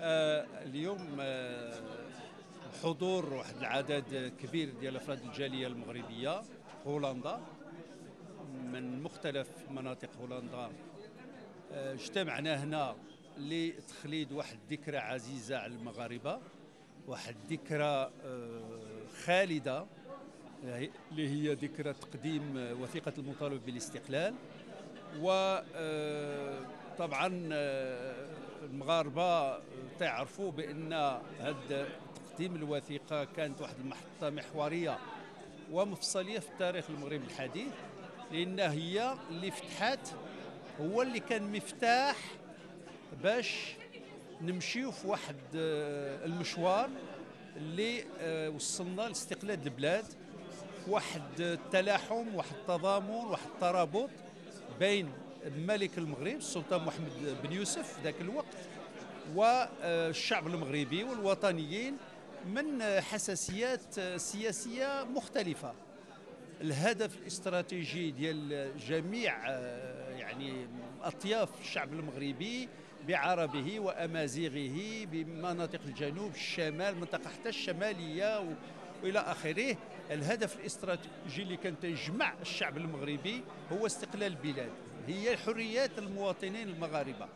آه، اليوم آه، حضور واحد العدد كبير ديال أفراد الجالية المغربية هولندا. من مختلف مناطق هولندا آه، اجتمعنا هنا لتخليد واحد الذكرى عزيزة على المغاربة واحد الذكرى خالدة اللي هي ذكرى تقديم وثيقة المطالبه بالاستقلال. وطبعا المغاربة تعرفوا بأن هذا تقديم الوثيقة كانت واحد المحطة محورية ومفصلية في التاريخ المغربي الحديث لأن هي اللي فتحت هو اللي كان مفتاح باش نمشيو في واحد آه، المشوار اللي آه، وصلنا لاستقلال البلاد واحد التلاحم واحد التضامن واحد الترابط بين ملك المغرب السلطان محمد بن يوسف ذاك الوقت والشعب المغربي والوطنيين من حساسيات سياسية مختلفة. الهدف الاستراتيجي ديال جميع يعني أطياف الشعب المغربي بعربه وأمازيغه بمناطق الجنوب الشمال منطقة حتى الشمالية وإلى آخره. الهدف الاستراتيجي اللي كان تجمع الشعب المغربي هو استقلال البلاد. هي حريات المواطنين المغاربة.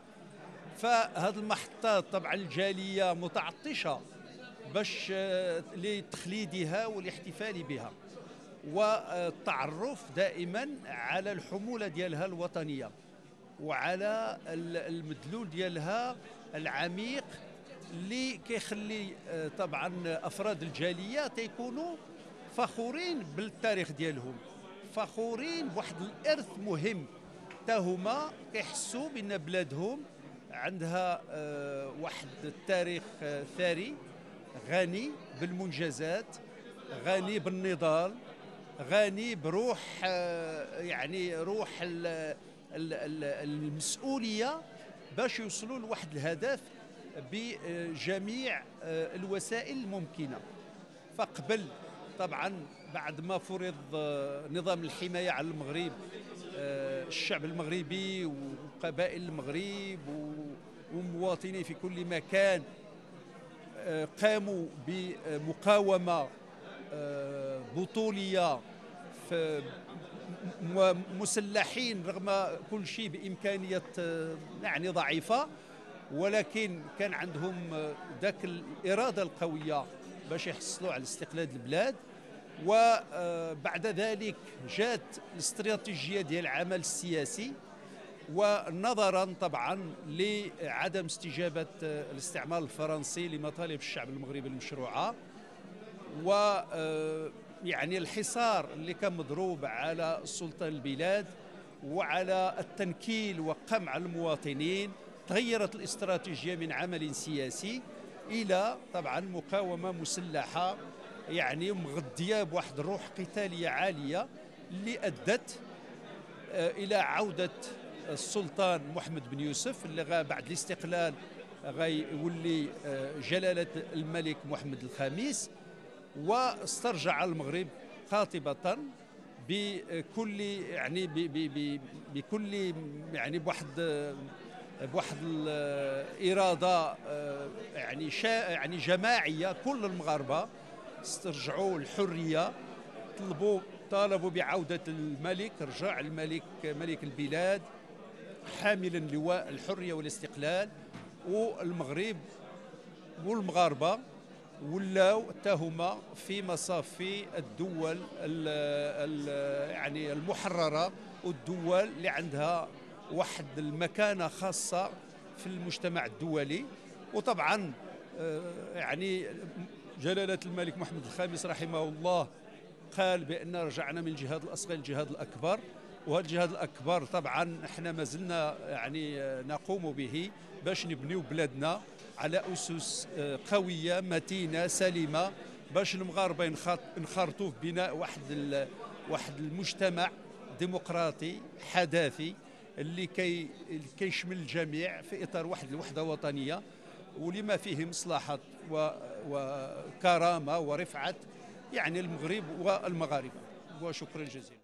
فهذه المحطات طبعا الجالية متعطشة باش آه، لتخليدها والاحتفال بها والتعرف دائما على الحمولة ديالها الوطنية وعلى المدلول ديالها العميق اللي كيخلي آه، طبعا أفراد الجالية تيكونوا فخورين بالتاريخ ديالهم فخورين بواحد الإرث مهم. حتى هما كيحسوا بأن بلادهم عندها آه، واحد التاريخ آه، ثري غني بالمنجزات غني بالنضال غني بروح آه، يعني روح المسؤولية باش يوصلوا لواحد الهدف بجميع الوسائل الممكنة. فقبل طبعا بعد ما فرض نظام الحماية على المغرب الشعب المغربي وقبائل المغرب ومواطني في كل مكان آه، قاموا بمقاومة آه، بطولية مسلحين رغم كل شيء بإمكانية آه، يعني ضعيفة ولكن كان عندهم ذاك الإرادة القوية باش يحصلوا على استقلال البلاد. وبعد ذلك جات الاستراتيجية ديال العمل السياسي ونظرا طبعا لعدم استجابة الاستعمار الفرنسي لمطالب الشعب المغربي المشروعة. و يعني الحصار اللي كان مضروب على سلطان البلاد وعلى التنكيل وقمع المواطنين تغيرت الاستراتيجية من عمل سياسي إلى طبعا مقاومة مسلحة يعني مغذية بواحد الروح قتالية عالية اللي أدت آه، إلى عودة السلطان محمد بن يوسف اللي بعد الاستقلال غيولي آه، جلالة الملك محمد الخامس واسترجع المغرب قاطبه بكل يعني بكل يعني بواحد بواحد الإرادة آه، يعني يعني جماعية كل المغاربة. استرجعوا الحرية طلبوا طالبوا بعودة الملك رجع الملك ملك البلاد حاملا لواء الحرية والاستقلال والمغرب والمغاربة ولاو هما في مصافي الدول ال ال يعني المحررة والدول اللي عندها واحد المكانة خاصة في المجتمع الدولي. وطبعا آه، يعني جلالة الملك محمد الخامس رحمه الله قال بأن رجعنا من الجهاد الأصغر للجهاد الأكبر وهذا الجهاد الأكبر طبعا إحنا ما زلنا يعني نقوم به باش نبنيو بلادنا على أسس آه، قوية متينة سليمة باش المغاربة ينخرطوا في بناء واحد واحد المجتمع ديمقراطي حداثي اللي كي كيشمل الجميع في إطار واحد الوحدة وطنية. ولما فيه مصلحة وكرامة ورفعة يعني المغرب والمغاربة. وشكرا جزيلا.